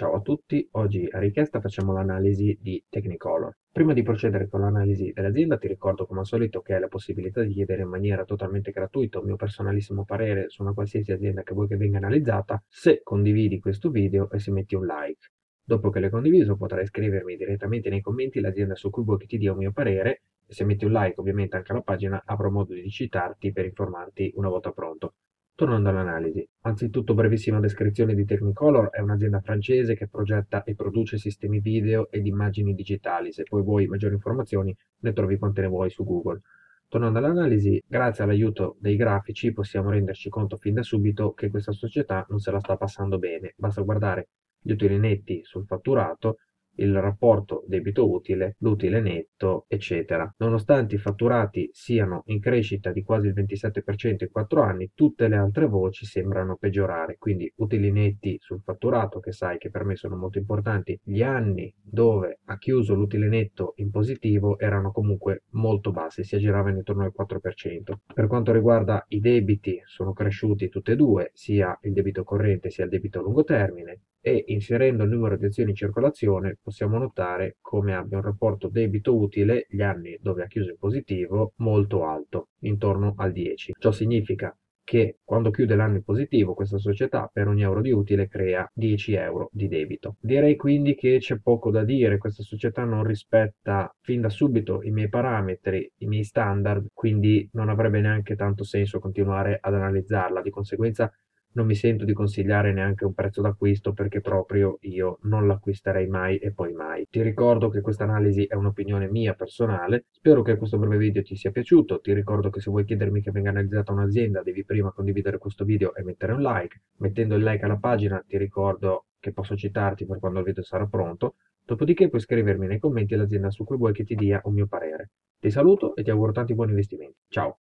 Ciao a tutti, oggi a richiesta facciamo l'analisi di Technicolor. Prima di procedere con l'analisi dell'azienda ti ricordo come al solito che hai la possibilità di chiedere in maniera totalmente gratuita un mio personalissimo parere su una qualsiasi azienda che vuoi che venga analizzata se condividi questo video e se metti un like. Dopo che l'hai condiviso potrai scrivermi direttamente nei commenti l'azienda su cui vuoi che ti dia un mio parere e se metti un like ovviamente anche alla pagina avrò modo di citarti per informarti una volta pronto. Tornando all'analisi, anzitutto brevissima descrizione di Technicolor, è un'azienda francese che progetta e produce sistemi video ed immagini digitali, se poi vuoi maggiori informazioni ne trovi quante ne vuoi su Google. Tornando all'analisi, grazie all'aiuto dei grafici possiamo renderci conto fin da subito che questa società non se la sta passando bene, basta guardare gli utili netti sul fatturato il rapporto debito-utile, l'utile netto, eccetera. Nonostante i fatturati siano in crescita di quasi il 27% in 4 anni, tutte le altre voci sembrano peggiorare, quindi utili netti sul fatturato, che sai che per me sono molto importanti, gli anni dove ha chiuso l'utile netto in positivo erano comunque molto bassi, si aggiravano intorno al 4%. Per quanto riguarda i debiti, sono cresciuti tutti e due, sia il debito corrente sia il debito a lungo termine, e inserendo il numero di azioni in circolazione possiamo notare come abbia un rapporto debito-utile, gli anni dove ha chiuso in positivo, molto alto, intorno al 10. Ciò significa che quando chiude l'anno in positivo questa società per ogni euro di utile crea 10 euro di debito. Direi quindi che c'è poco da dire, questa società non rispetta fin da subito i miei parametri, i miei standard, quindi non avrebbe neanche tanto senso continuare ad analizzarla, di conseguenza non mi sento di consigliare neanche un prezzo d'acquisto perché proprio io non l'acquisterei mai e poi mai. Ti ricordo che questa analisi è un'opinione mia personale, spero che questo breve video ti sia piaciuto, ti ricordo che se vuoi chiedermi che venga analizzata un'azienda devi prima condividere questo video e mettere un like, mettendo il like alla pagina ti ricordo che posso citarti per quando il video sarà pronto, dopodiché puoi scrivermi nei commenti l'azienda su cui vuoi che ti dia un mio parere. Ti saluto e ti auguro tanti buoni investimenti. Ciao!